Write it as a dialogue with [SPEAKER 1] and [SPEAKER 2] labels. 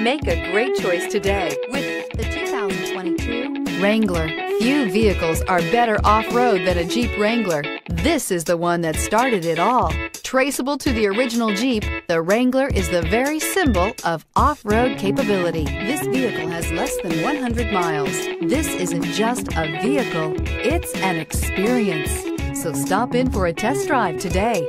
[SPEAKER 1] Make a great choice today with the 2022
[SPEAKER 2] Wrangler. Few vehicles are better off-road than a Jeep Wrangler. This is the one that started it all. Traceable to the original Jeep, the Wrangler is the very symbol of off-road capability. This vehicle has less than 100 miles. This isn't just a vehicle, it's an experience. So stop in for a test drive today.